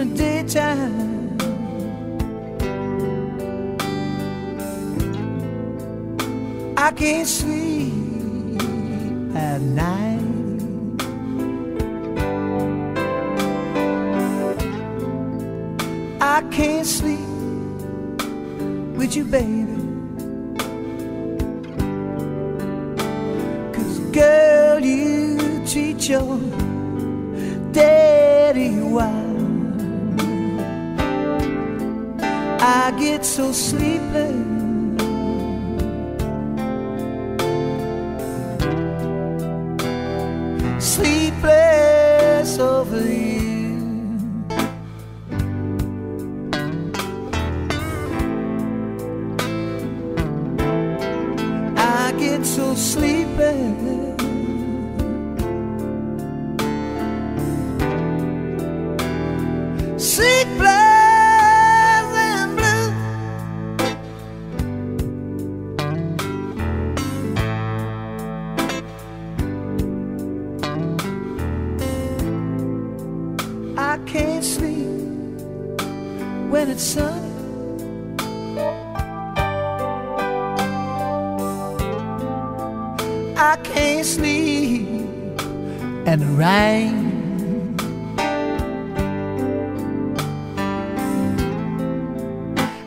the daytime. I can't sleep at night. I can't sleep with you, baby. Cause, girl, you treat your daddy wild. I get so sleepless. Sleepless over you. I get so sleepy. When it's sunny. I can't sleep and the rain.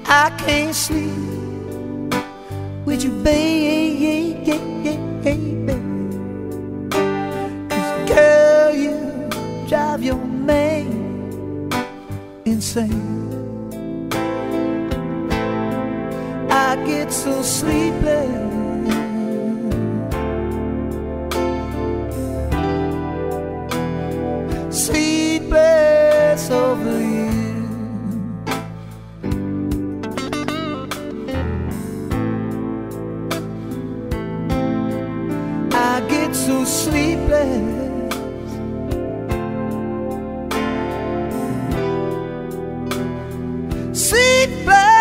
I can't sleep with you, baby. Cause girl, you drive your man insane. Get so sleepless. sleepless over you. I get so sleepless. Sleepless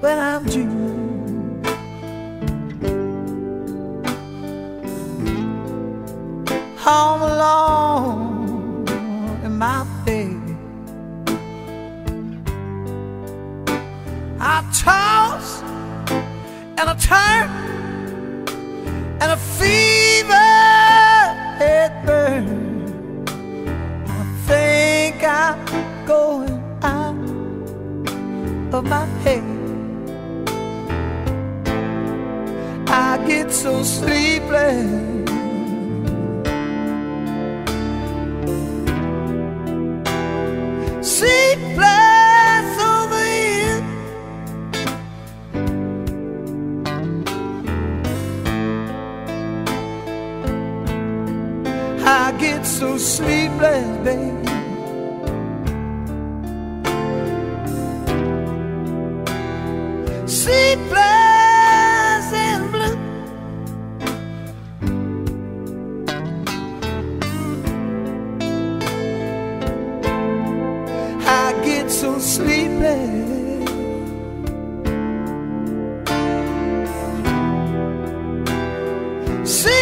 when I'm dreaming. Home alone in my bed. I toss and I turn and a fever it burns. I think I'm going out of my head. So sleepless. Sleepless over you. I get so sleepless, baby. Sleepless so sleepy. Sleepless